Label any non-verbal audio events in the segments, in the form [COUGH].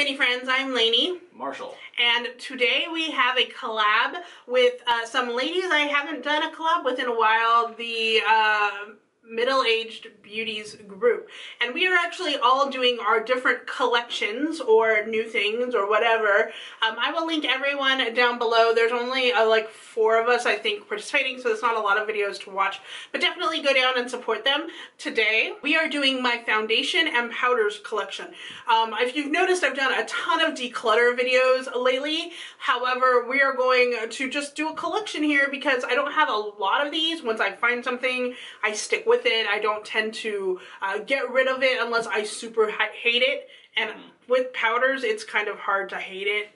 Zainey Friends, I'm Laney. Marshall. And today we have a collab with uh, some ladies I haven't done a collab with in a while. The uh, middle-aged beauties group. And we are actually all doing our different collections or new things or whatever. Um, I will link everyone down below. There's only uh, like four of us I think participating so it's not a lot of videos to watch. But definitely go down and support them. Today we are doing my foundation and powders collection. Um, if you've noticed I've done a ton of declutter videos lately. However we are going to just do a collection here because I don't have a lot of these. Once I find something I stick with with it. I don't tend to uh, get rid of it unless I super hate it. And mm. with powders, it's kind of hard to hate it.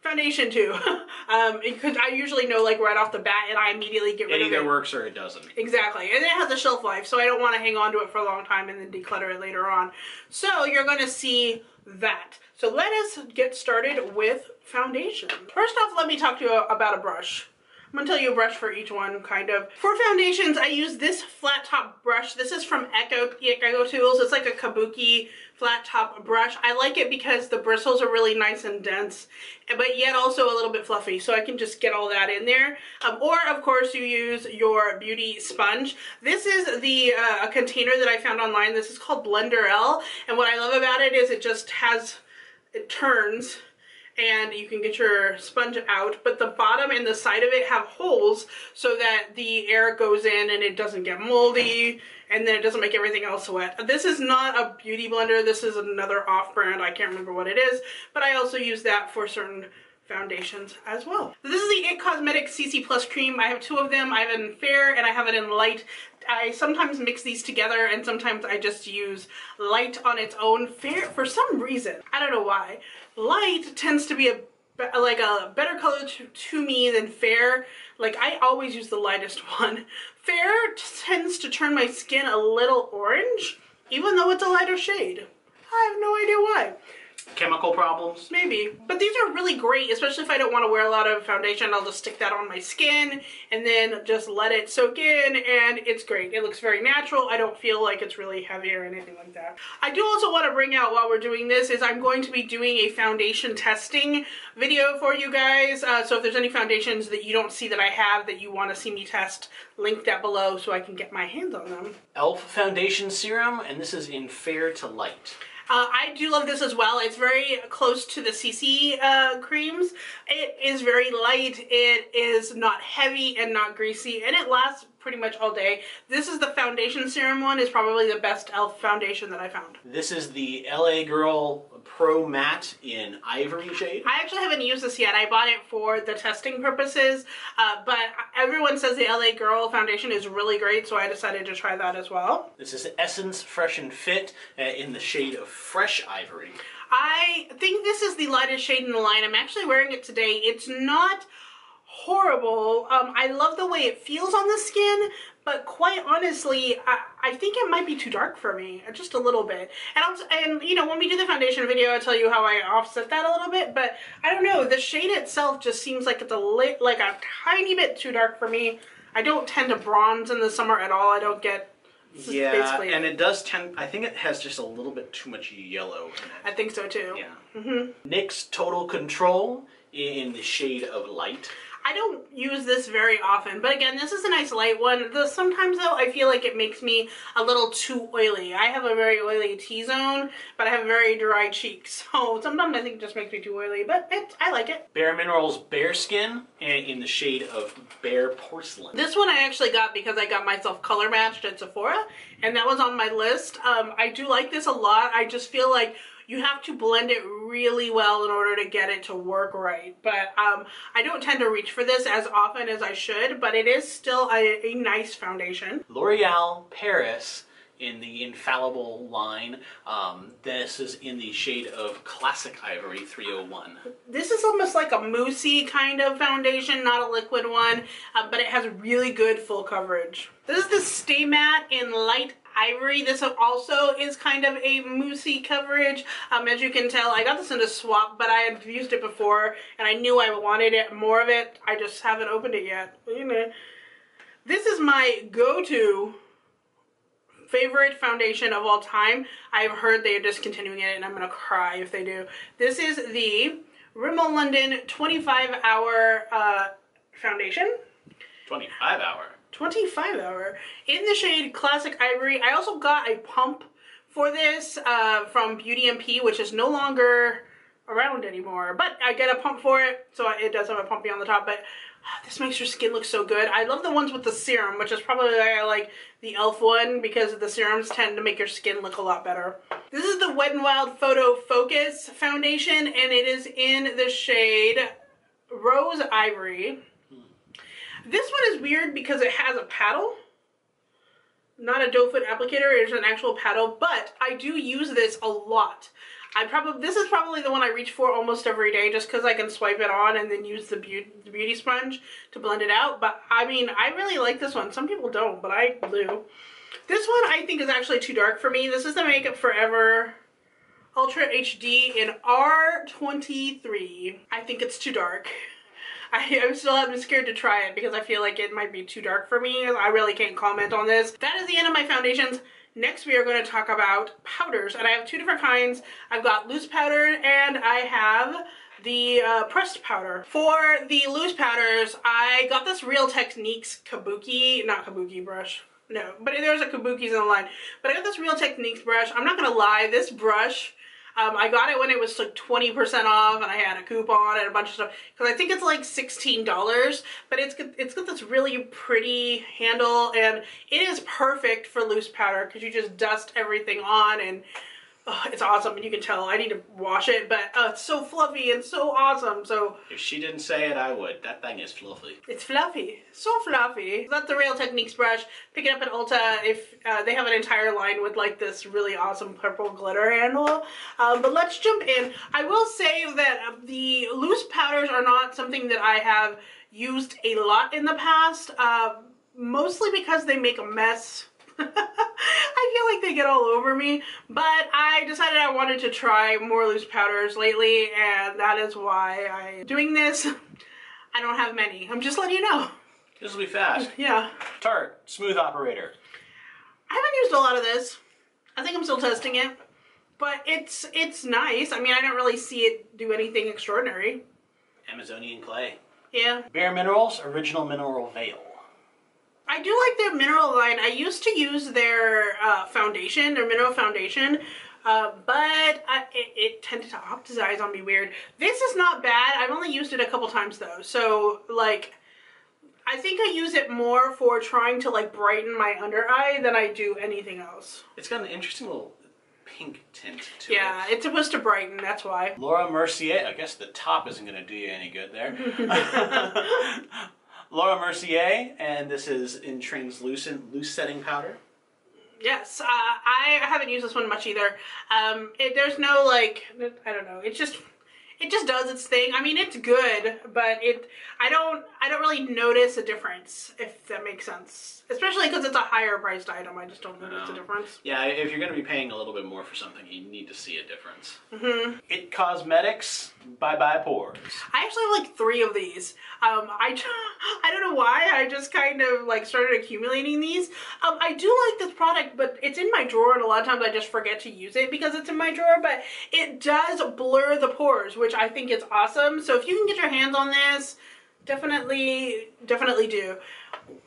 Foundation too, [LAUGHS] um, because I usually know like right off the bat, and I immediately get rid it of it. It either works or it doesn't. Exactly, and it has a shelf life, so I don't want to hang on to it for a long time and then declutter it later on. So you're going to see that. So let us get started with foundation. First off, let me talk to you about a brush. I'm gonna tell you a brush for each one, kind of. For foundations, I use this flat top brush. This is from Eco, Echo Tools. It's like a kabuki flat top brush. I like it because the bristles are really nice and dense, but yet also a little bit fluffy, so I can just get all that in there. Um, or, of course, you use your beauty sponge. This is the uh, container that I found online. This is called Blender L, and what I love about it is it just has, it turns, and you can get your sponge out but the bottom and the side of it have holes so that the air goes in and it doesn't get moldy and then it doesn't make everything else wet. This is not a beauty blender, this is another off-brand, I can't remember what it is, but I also use that for certain foundations as well. This is the IT Cosmetics CC Plus cream. I have two of them. I have it in fair and I have it in light. I sometimes mix these together and sometimes I just use light on its own. Fair, for some reason, I don't know why, light tends to be a like a better color to, to me than fair. Like I always use the lightest [LAUGHS] one. Fair tends to turn my skin a little orange, even though it's a lighter shade. I have no idea why chemical problems? Maybe. But these are really great, especially if I don't want to wear a lot of foundation. I'll just stick that on my skin and then just let it soak in and it's great. It looks very natural. I don't feel like it's really heavy or anything like that. I do also want to bring out while we're doing this is I'm going to be doing a foundation testing video for you guys. Uh, so if there's any foundations that you don't see that I have that you want to see me test, link that below so I can get my hands on them. e.l.f. Foundation Serum and this is in Fair to Light. Uh, I do love this as well. It's very close to the CC uh, creams. It is very light. It is not heavy and not greasy and it lasts pretty much all day. This is the foundation serum one. is probably the best e.l.f. foundation that I found. This is the LA Girl Pro Matte in Ivory shade. I actually haven't used this yet. I bought it for the testing purposes, uh, but everyone says the LA Girl foundation is really great, so I decided to try that as well. This is Essence Fresh and Fit uh, in the shade of Fresh Ivory. I think this is the lightest shade in the line. I'm actually wearing it today. It's not horrible. Um, I love the way it feels on the skin, but quite honestly, I, I, think it might be too dark for me, just a little bit. And I'll, and you know, when we do the foundation video, I'll tell you how I offset that a little bit, but I don't know, the shade itself just seems like it's a lit, like a tiny bit too dark for me. I don't tend to bronze in the summer at all. I don't get yeah, and it does tend. I think it has just a little bit too much yellow in it. I think so too. Yeah. Mm -hmm. NYX Total Control in the shade of light. I don't use this very often, but again, this is a nice light one. The, sometimes though, I feel like it makes me a little too oily. I have a very oily T-zone, but I have very dry cheeks. [LAUGHS] So sometimes I think it just makes me too oily, but it, I like it. Bare Minerals Bare Skin in the shade of Bare Porcelain. This one I actually got because I got myself color matched at Sephora, and that was on my list. Um, I do like this a lot. I just feel like you have to blend it really well in order to get it to work right. But um, I don't tend to reach for this as often as I should, but it is still a, a nice foundation. L'Oreal Paris in the Infallible line. Um, this is in the shade of Classic Ivory 301. This is almost like a moussey kind of foundation, not a liquid one, uh, but it has really good full coverage. This is the Stay Matte in Light Ivory. This also is kind of a moussey coverage. Um, as you can tell, I got this in a swap, but I had used it before, and I knew I wanted it more of it. I just haven't opened it yet. You know, this is my go-to favorite foundation of all time. I've heard they are discontinuing it, and I'm gonna cry if they do. This is the Rimmel London 25 hour uh, foundation. 25 hour. 25 hour in the shade Classic Ivory. I also got a pump for this uh, from Beauty MP, which is no longer around anymore. But I get a pump for it, so it does have a pumpy on the top. But uh, this makes your skin look so good. I love the ones with the serum, which is probably why I like the e.l.f. one because the serums tend to make your skin look a lot better. This is the Wet n Wild Photo Focus Foundation, and it is in the shade Rose Ivory. This one is weird because it has a paddle. Not a doe foot applicator, it's an actual paddle, but I do use this a lot. I probably this is probably the one I reach for almost every day just because I can swipe it on and then use the beauty, the beauty sponge to blend it out. But I mean, I really like this one. Some people don't, but I do. This one I think is actually too dark for me. This is the Makeup Forever Ultra HD in R23. I think it's too dark. [LAUGHS] I, am still I'm scared to try it because I feel like it might be too dark for me. I really can't comment on this. That is the end of my foundations. Next we are going to talk about powders and I have two different kinds. I've got loose powder and I have the uh, pressed powder. For the loose powders, I got this Real Techniques Kabuki, not Kabuki brush, no, but there's a Kabuki's in the line. But I got this Real Techniques brush. I'm not gonna lie, this brush um, I got it when it was like 20% off and I had a coupon and a bunch of stuff. Because I think it's like $16 but it's it's got this really pretty handle and it is perfect for loose powder because you just dust everything on and Oh, it's awesome, and you can tell I need to wash it, but uh, it's so fluffy and so awesome. So if she didn't say it, I would. That thing is fluffy. It's fluffy, so fluffy. That's the Real Techniques brush. Pick it up at Ulta if uh, they have an entire line with like this really awesome purple glitter handle. Um, but let's jump in. I will say that uh, the loose powders are not something that I have used a lot in the past, uh, mostly because they make a mess [LAUGHS] I feel like they get all over me, but I decided I wanted to try more loose powders lately, and that is why I'm doing this. [LAUGHS] I don't have many. I'm just letting you know. This will be fast. Yeah. Tarte, smooth operator. I haven't used a lot of this. I think I'm still testing it, but it's it's nice. I mean, I don't really see it do anything extraordinary. Amazonian clay. Yeah. Bare Minerals, original mineral veil. I do like their mineral line. I used to use their uh, foundation, their mineral foundation, uh, but I, it, it, tended to oxidize on me weird. This is not bad. I've only used it a couple times though. So like, I think I use it more for trying to like brighten my under eye than I do anything else. It's got an interesting little pink tint to yeah, it. Yeah, it's supposed to brighten, that's why. Laura Mercier, I guess the top isn't going to do you any good there. [LAUGHS] [LAUGHS] Laura Mercier, and this is in translucent loose setting powder. Yes, uh, I haven't used this one much either. Um, it, there's no like, I don't know. It's just it just does its thing. I mean, it's good, but it I don't I don't really notice a difference if that makes sense. Especially because it's a higher priced item. I just don't notice a difference. Yeah, if you're going to be paying a little bit more for something, you need to see a difference. Mm-hmm. It Cosmetics Bye Bye Pores. I actually have like three of these. Um, I [LAUGHS] I don't know why. I just kind of like started accumulating these. Um, I do like this product, but it's in my drawer, and a lot of times I just forget to use it because it's in my drawer. But it does blur the pores, which I think is awesome. So if you can get your hands on this, definitely, definitely do.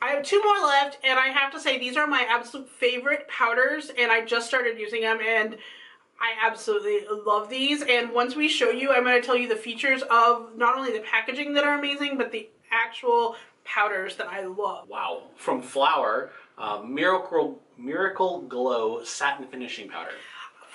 I have two more left, and I have to say these are my absolute favorite powders, and I just started using them, and I absolutely love these. And once we show you, I'm going to tell you the features of not only the packaging that are amazing, but the actual powders that I love. Wow. From Flower, uh, Miracle, Miracle Glow Satin Finishing Powder.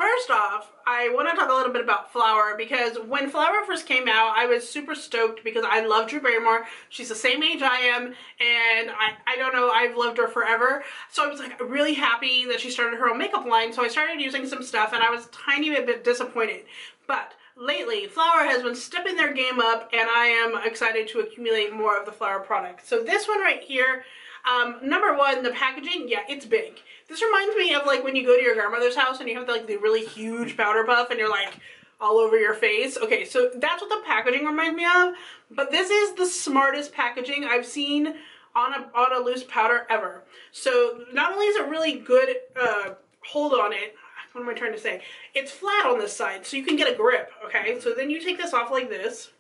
First off, I want to talk a little bit about Flower because when Flower first came out, I was super stoked because I love Drew Barrymore. She's the same age I am, and I, I don't know, I've loved her forever. So I was like really happy that she started her own makeup line, so I started using some stuff, and I was tiny bit disappointed. But lately, Flower has been stepping their game up, and I am excited to accumulate more of the Flower products. So this one right here, um, number one, the packaging, yeah, it's big. This reminds me of like when you go to your grandmother's house and you have like the really huge powder puff and you're like all over your face. Okay, so that's what the packaging reminds me of. But this is the smartest packaging I've seen on a on a loose powder ever. So not only is it really good uh, hold on it, what am I trying to say? It's flat on this side, so you can get a grip. Okay, so then you take this off like this,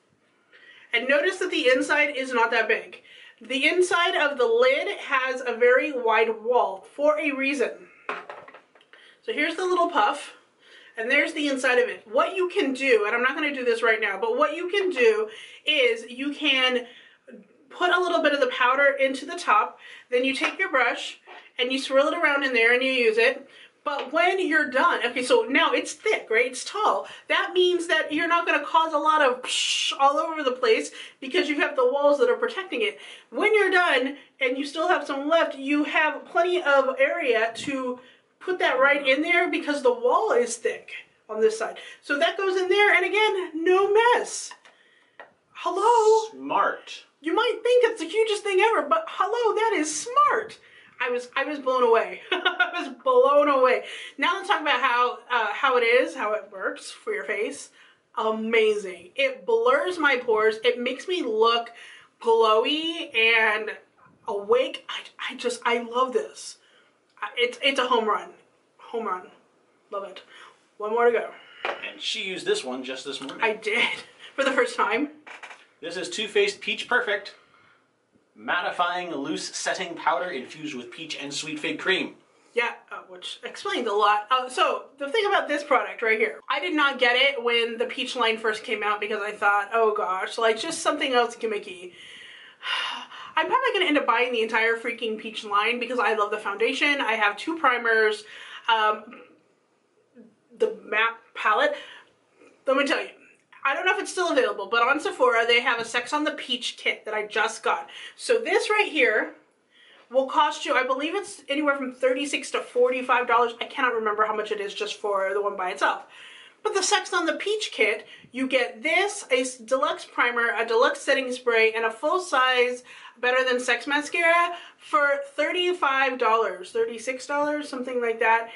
and notice that the inside is not that big. The inside of the lid has a very wide wall for a reason. So here's the little puff and there's the inside of it. What you can do, and I'm not going to do this right now, but what you can do is you can put a little bit of the powder into the top, then you take your brush and you swirl it around in there and you use it. But when you're done, okay, so now it's thick, right? It's tall. That means that you're not going to cause a lot of psh all over the place because you have the walls that are protecting it. When you're done and you still have some left, you have plenty of area to put that right in there because the wall is thick on this side. So that goes in there, and again, no mess. Hello? Smart. You might think it's the hugest thing ever, but hello, that is smart. I was I was blown away. [LAUGHS] I was blown away. Now let's talk about how uh, how it is, how it works for your face. Amazing. It blurs my pores. It makes me look glowy and awake. I, I just I love this. It's it's a home run. Home run. Love it. One more to go. And she used this one just this morning. I did [LAUGHS] for the first time. This is Too Faced Peach Perfect. Mattifying loose setting powder infused with peach and sweet fig cream. Yeah, uh, which explains a lot. Uh, so the thing about this product right here, I did not get it when the peach line first came out because I thought, oh gosh, like just something else gimmicky. [SIGHS] I'm probably going to end up buying the entire freaking peach line because I love the foundation. I have two primers, um, the matte palette. Let me tell you, I don't know if it's still available, but on Sephora they have a Sex on the Peach kit that I just got. So this right here will cost you, I believe it's anywhere from 36 to $45. I cannot remember how much it is just for the one by itself. But the Sex on the Peach kit, you get this, a deluxe primer, a deluxe setting spray, and a full-size Better Than Sex mascara for $35, $36, something like that.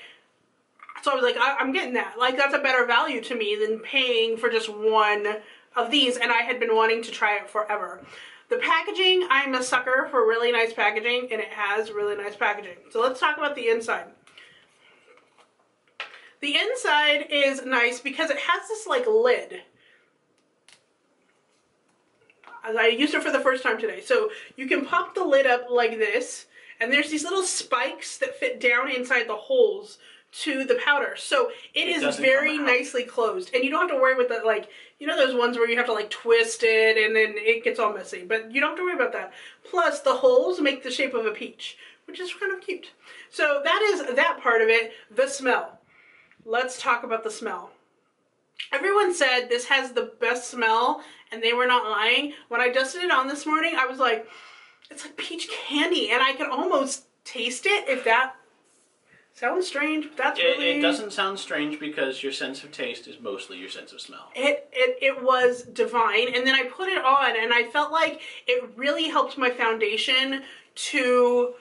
So I was like, I am getting that. Like, that's a better value to me than paying for just one of these, and I had been wanting to try it forever. The packaging, I'm a sucker for really nice packaging, and it has really nice packaging. So let's talk about the inside. The inside is nice because it has this like lid. As I used it for the first time today. So you can pop the lid up like this and there's these little spikes that fit down inside the holes to the powder. So it, it is very nicely closed. And you don't have to worry with that like, you know those ones where you have to like twist it and then it gets all messy. But you don't have to worry about that. Plus the holes make the shape of a peach, which is kind of cute. So that is that part of it. The smell let's talk about the smell. Everyone said this has the best smell and they were not lying. When I dusted it on this morning, I was like, it's like peach candy and I could almost taste it if that sounds strange. but That's it, really... It doesn't sound strange because your sense of taste is mostly your sense of smell. It, it, it was divine and then I put it on and I felt like it really helped my foundation to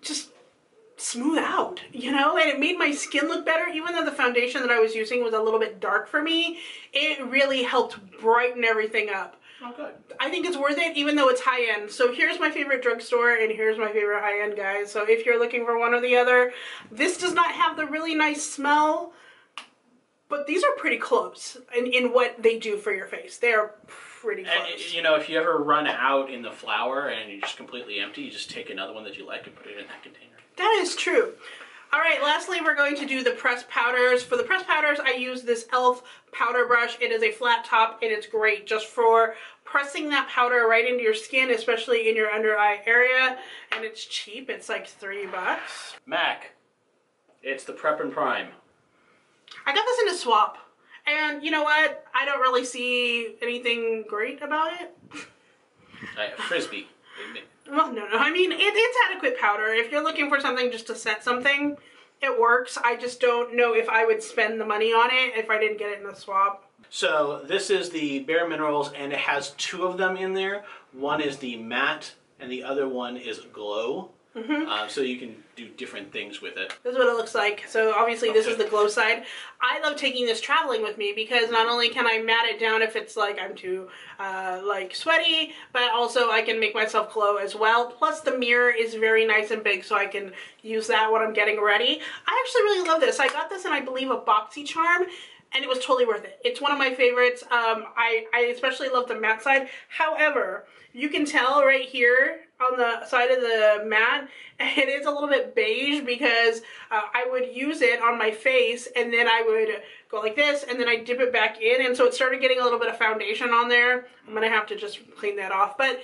just smooth out, you know, and it made my skin look better. Even though the foundation that I was using was a little bit dark for me, it really helped brighten everything up. Oh, good. I think it's worth it, even though it's high end. So here's my favorite drugstore, and here's my favorite high end, guys. So if you're looking for one or the other, this does not have the really nice smell, but these are pretty close in, in what they do for your face. They are pretty close. And, you know, if you ever run out in the flower and you're just completely empty, you just take another one that you like and put it in that container. That is true. All right, lastly, we're going to do the pressed powders. For the pressed powders, I use this e.l.f. powder brush. It is a flat top, and it's great just for pressing that powder right into your skin, especially in your under eye area. And it's cheap. It's like three bucks. Mac, it's the Prep and Prime. I got this in a swap. And you know what? I don't really see anything great about it. Uh, frisbee. Well, no, no. I mean, it, it's adequate powder. If you're looking for something just to set something, it works. I just don't know if I would spend the money on it if I didn't get it in a swab. So this is the Bare Minerals, and it has two of them in there. One is the matte, and the other one is glow. Uh, so you can do different things with it. This is what it looks like. So obviously this is the glow side. I love taking this traveling with me because not only can I mat it down if it's like I'm too uh, like sweaty, but also I can make myself glow as well. Plus the mirror is very nice and big so I can use that when I'm getting ready. I actually really love this. I got this in I believe a BoxyCharm and it was totally worth it. It's one of my favorites. Um, I, I especially love the matte side. However, you can tell right here on the side of the mat, [LAUGHS] it is a little bit beige because uh, I would use it on my face and then I would go like this and then I dip it back in and so it started getting a little bit of foundation on there. I'm gonna have to just clean that off. But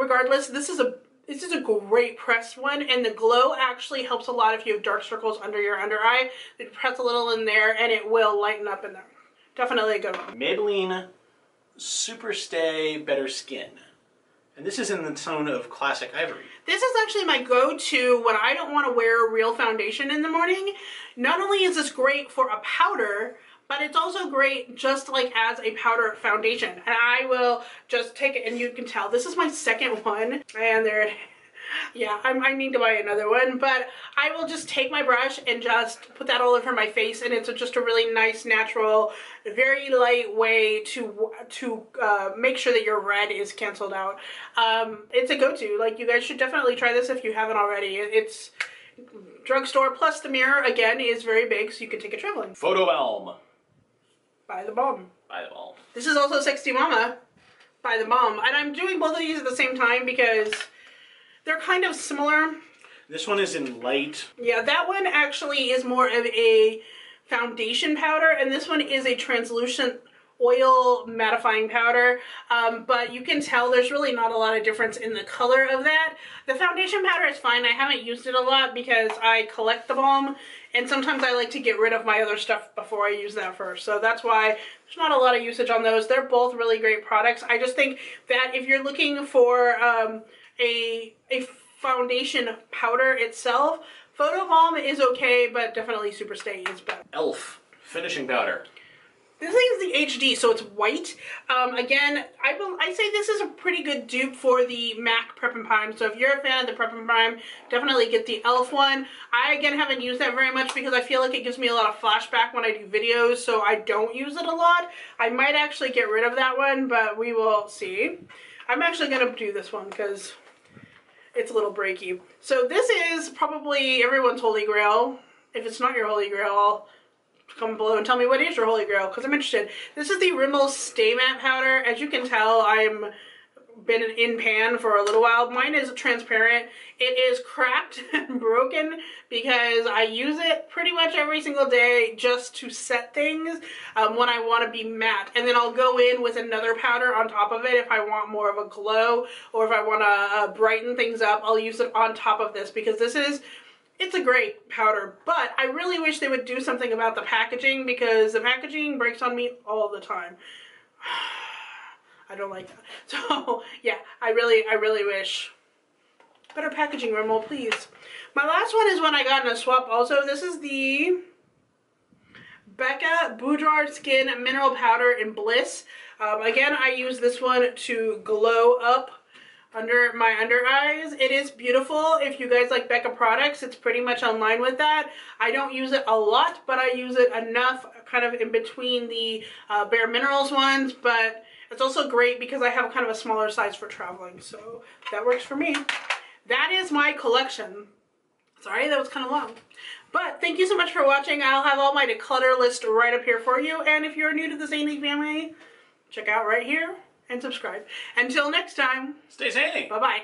regardless, this is a this is a great pressed one and the glow actually helps a lot if you have dark circles under your under eye. You press a little in there and it will lighten up in there. Definitely a good one. Maybelline Super Stay Better Skin. And this is in the tone of classic ivory. This is actually my go-to when I don't want to wear a real foundation in the morning. Not only is this great for a powder, but it's also great just like as a powder foundation. And I will just take it and you can tell this is my second one. And there yeah, I, I need to buy another one, but I will just take my brush and just put that all over my face, and it's just a really nice, natural, very light way to to uh, make sure that your red is canceled out. Um, it's a go-to. Like you guys should definitely try this if you haven't already. It's drugstore plus the mirror again is very big, so you can take it traveling. Photo Balm Buy theBalm. by theBalm. This is also Sexy Mama by theBalm, and I'm doing both of these at the same time because they're kind of similar. This one is in light. Yeah, that one actually is more of a foundation powder, and this one is a translucent oil mattifying powder. Um, but you can tell there's really not a lot of difference in the color of that. The foundation powder is fine. I haven't used it a lot because I collect the balm, and sometimes I like to get rid of my other stuff before I use that first. So that's why there's not a lot of usage on those. They're both really great products. I just think that if you're looking for um, a a foundation powder itself. Photo Balm is okay, but definitely Super Stay is better. Elf finishing powder. This thing is the HD, so it's white. Um, again, I will, I say this is a pretty good dupe for the MAC Prep and Prime. So if you're a fan of the Prep and Prime, definitely get the e.l.f. one. I again haven't used that very much because I feel like it gives me a lot of flashback when I do videos, so I don't use it a lot. I might actually get rid of that one, but we will see. I'm actually gonna do this one because it's a little breaky. So this is probably everyone's holy grail. If it's not your holy grail, comment below and tell me what is your holy grail because I'm interested. This is the Rimmel Stay Matte Powder. As you can tell, I'm been in pan for a little while. Mine is transparent. It is cracked [LAUGHS] and broken because I use it pretty much every single day just to set things um, when I want to be matte. And then I'll go in with another powder on top of it if I want more of a glow or if I want to uh, brighten things up. I'll use it on top of this because this is it's a great powder, but I really wish they would do something about the packaging because the packaging breaks on me all the time. [SIGHS] I don't like that. [LAUGHS] So yeah, I really, I really wish better packaging, Rimmel, please. My last one is one I got in a swap. Also, this is the Becca Boudoir Skin Mineral Powder in Bliss. Um, again, I use this one to glow up under my under eyes. It is beautiful. If you guys like Becca products, it's pretty much in line with that. I don't use it a lot, but I use it enough kind of in between the uh, Bare Minerals ones, but it's also great because I have kind of a smaller size for traveling, so that works for me. That is my collection. Sorry, that was kind of long. But thank you so much for watching. I'll have all my declutter list right up here for you. And if you're new to the Zainey family, check out right here and subscribe. Until next time, Stay zany. bye-bye.